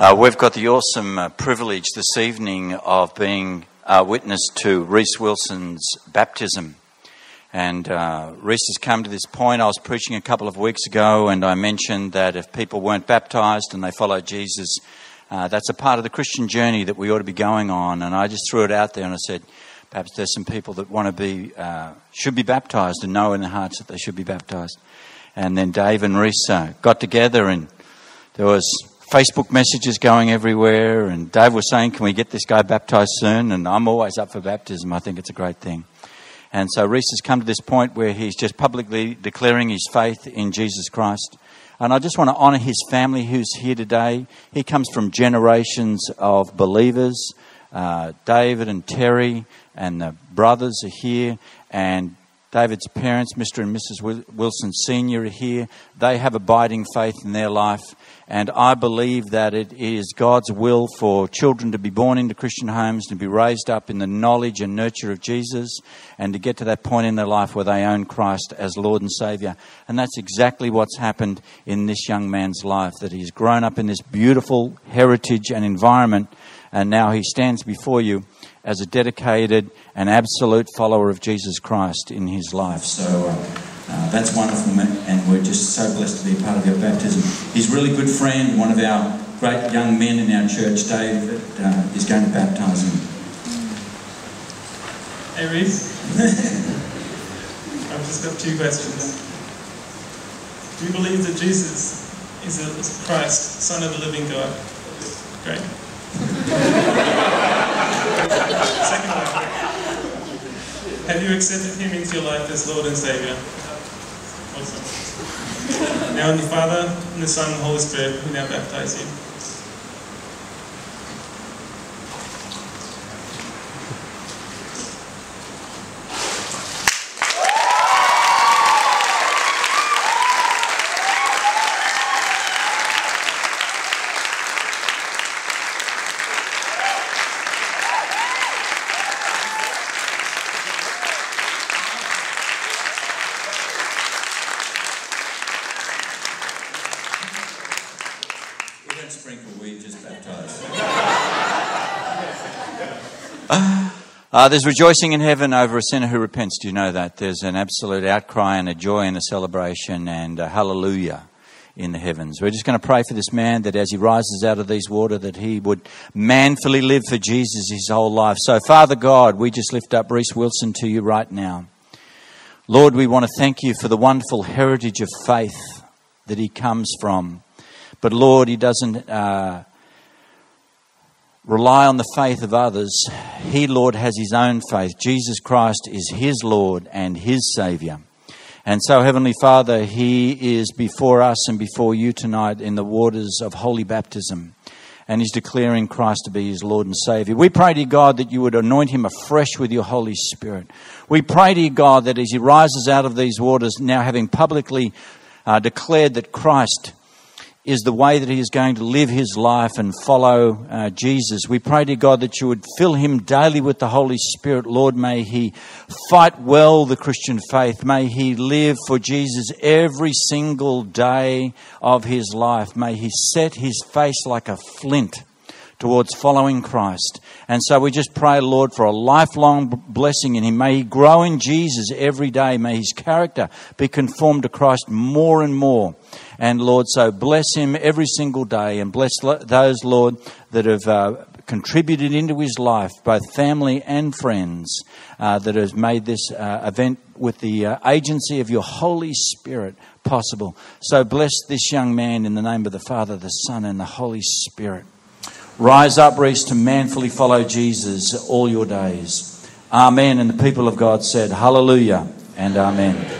Uh, we've got the awesome uh, privilege this evening of being uh, witness to Rees Wilson's baptism. And uh, Rees has come to this point. I was preaching a couple of weeks ago, and I mentioned that if people weren't baptized and they followed Jesus, uh, that's a part of the Christian journey that we ought to be going on. And I just threw it out there and I said, perhaps there's some people that want to be, uh, should be baptized and know in their hearts that they should be baptized. And then Dave and Rees got together, and there was Facebook messages going everywhere, and Dave was saying, Can we get this guy baptized soon? And I'm always up for baptism. I think it's a great thing. And so Rees has come to this point where he's just publicly declaring his faith in Jesus Christ. And I just want to honour his family who's here today. He comes from generations of believers. Uh, David and Terry and the brothers are here, and David's parents, Mr. and Mrs. Wilson Sr., are here. They have abiding faith in their life. And I believe that it is God's will for children to be born into Christian homes, to be raised up in the knowledge and nurture of Jesus, and to get to that point in their life where they own Christ as Lord and Savior. And that's exactly what's happened in this young man's life, that he's grown up in this beautiful heritage and environment, and now he stands before you as a dedicated and absolute follower of Jesus Christ in his life. So, uh, that's wonderful, and we're just so blessed to be a part of your baptism. He's a really good friend, one of our great young men in our church, Dave, that uh, is going to baptise him. Hey, Rees. I've just got two questions. Do you believe that Jesus is a Christ, Son of the living God? Great. Second one. Have you accepted him into your life as Lord and Savior? Now in the Father, and the Son, and the Holy Spirit, we now baptize you. Uh, there's rejoicing in heaven over a sinner who repents. Do you know that? There's an absolute outcry and a joy and a celebration and a hallelujah in the heavens. We're just going to pray for this man that as he rises out of these water, that he would manfully live for Jesus his whole life. So, Father God, we just lift up Rees Wilson to you right now. Lord, we want to thank you for the wonderful heritage of faith that he comes from. But Lord, he doesn't. Uh, rely on the faith of others. He, Lord, has his own faith. Jesus Christ is his Lord and his Savior. And so, Heavenly Father, He is before us and before you tonight in the waters of holy baptism. And He's declaring Christ to be His Lord and Savior. We pray to God, that you would anoint Him afresh with your Holy Spirit. We pray to God, that as He rises out of these waters, now having publicly uh, declared that Christ is the way that he is going to live his life and follow uh, Jesus. We pray to God that you would fill him daily with the Holy Spirit. Lord, may he fight well the Christian faith. May he live for Jesus every single day of his life. May he set his face like a flint towards following Christ. And so we just pray, Lord, for a lifelong blessing in him. May he grow in Jesus every day. May his character be conformed to Christ more and more. And Lord, so bless him every single day and bless those, Lord, that have uh, contributed into his life, both family and friends, uh, that has made this uh, event with the uh, agency of your Holy Spirit possible. So bless this young man in the name of the Father, the Son, and the Holy Spirit. Rise up, Rees, to manfully follow Jesus all your days. Amen. And the people of God said, Hallelujah and Amen.